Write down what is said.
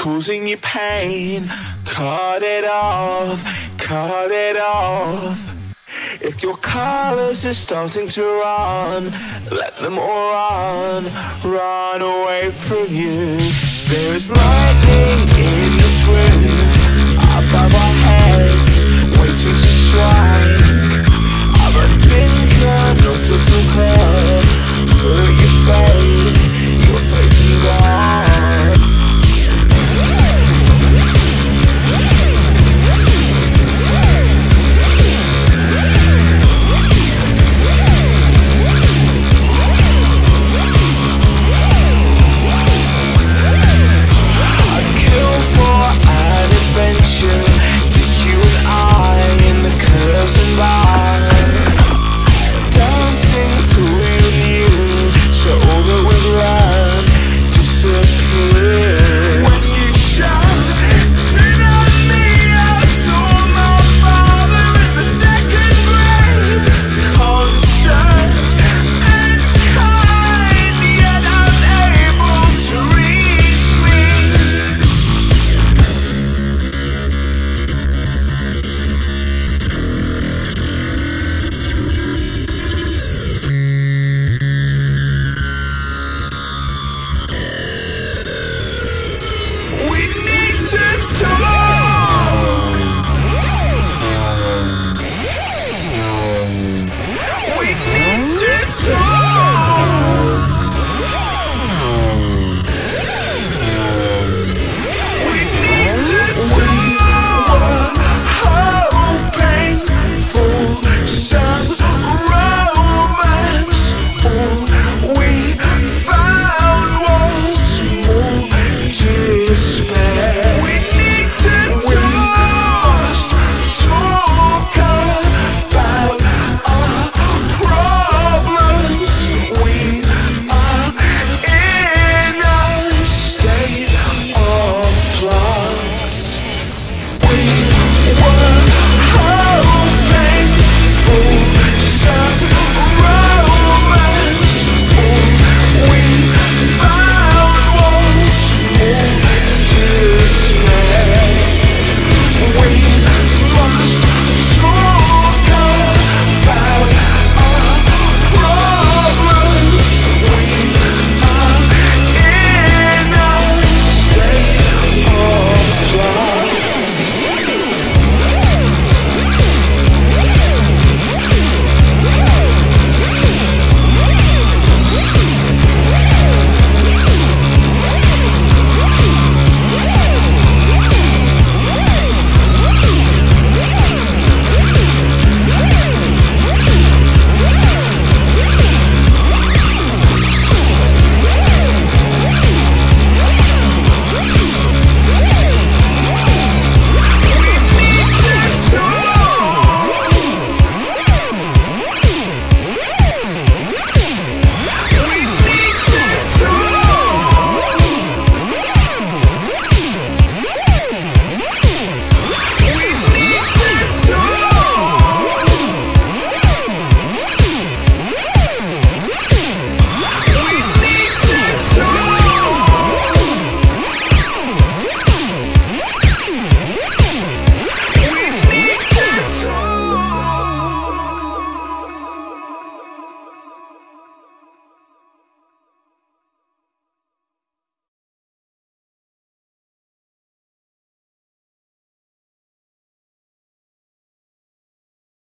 causing you pain. Cut it off, cut it off. If your colors are starting to run, let them all run, run away from you. There is lightning in this room, above our heads, waiting to strike. Egyptian.